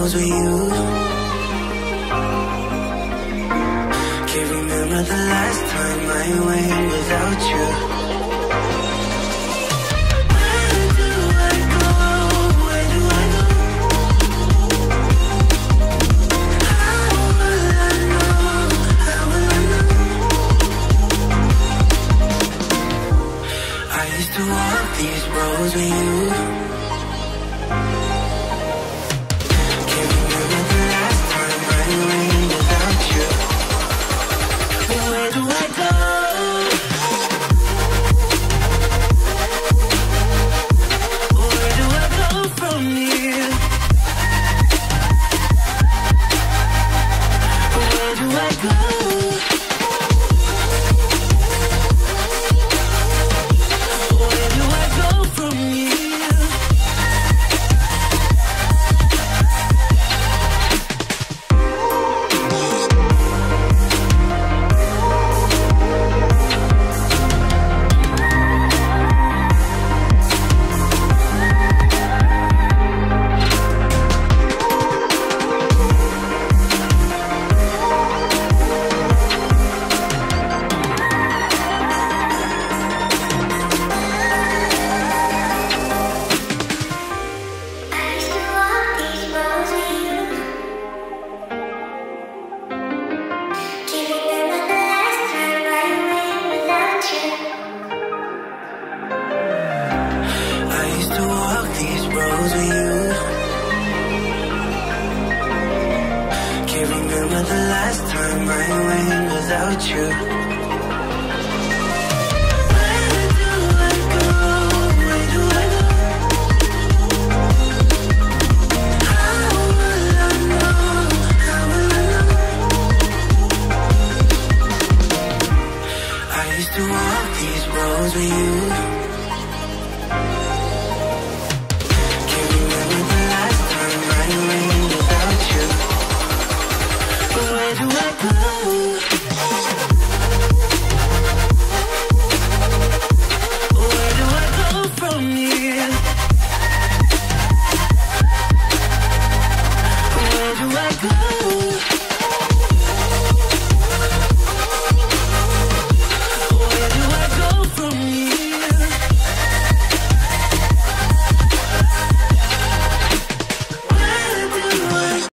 those. Can't remember the last time I went without you. Where do I go? Where do I go? How will I know? How will I know? I used to walk these roads with you the last time I went without you